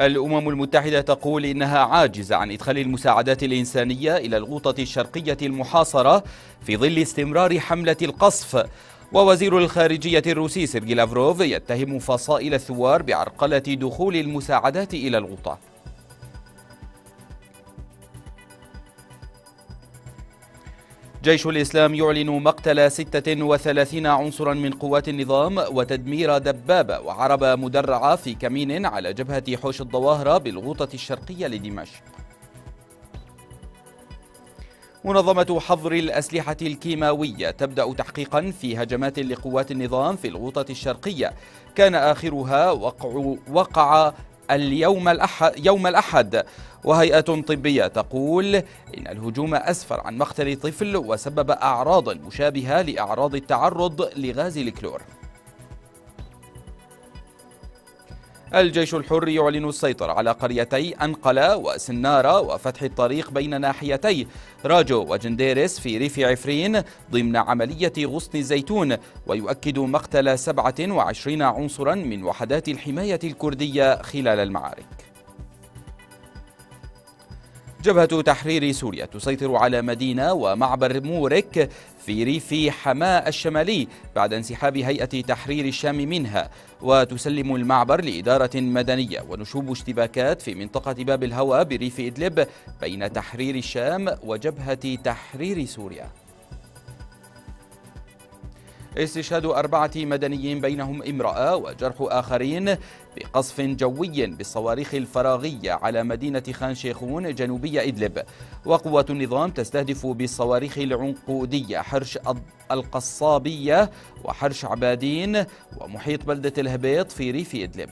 الأمم المتحدة تقول إنها عاجزة عن إدخال المساعدات الإنسانية إلى الغوطة الشرقية المحاصرة في ظل استمرار حملة القصف. ووزير الخارجية الروسي سيرجي لافروف يتهم فصائل الثوار بعرقلة دخول المساعدات إلى الغوطة. جيش الإسلام يعلن مقتل 36 عنصرا من قوات النظام وتدمير دبابة وعربة مدرعة في كمين على جبهة حوش الظواهرة بالغوطة الشرقية لدمشق. منظمة حظر الأسلحة الكيماوية تبدأ تحقيقا في هجمات لقوات النظام في الغوطة الشرقية. كان آخرها وقع, وقع اليوم الأحد, يوم الأحد وهيئة طبية تقول إن الهجوم أسفر عن مقتل طفل وسبب أعراضا مشابهة لأعراض التعرض لغاز الكلور. الجيش الحر يعلن السيطرة على قريتي أنقلة وسنارة وفتح الطريق بين ناحيتي. راجو وجنديرس في ريف عفرين ضمن عملية غصن الزيتون ويؤكد مقتل 27 عنصرا من وحدات الحماية الكردية خلال المعارك. جبهة تحرير سوريا تسيطر على مدينة ومعبر مورك في ريف حماة الشمالي بعد انسحاب هيئة تحرير الشام منها وتسلم المعبر لإدارة مدنية ونشوب اشتباكات في منطقة باب الهوى بريف إدلب بين تحرير الشام وجبهة تحرير سوريا. استشهاد أربعة مدنيين بينهم امرأة وجرح آخرين بقصف جوي بالصواريخ الفراغية على مدينة خان شيخون جنوبية إدلب. وقوات النظام تستهدف بالصواريخ العنقودية حرش القصابية وحرش عبادين ومحيط بلدة الهبيط في ريف إدلب.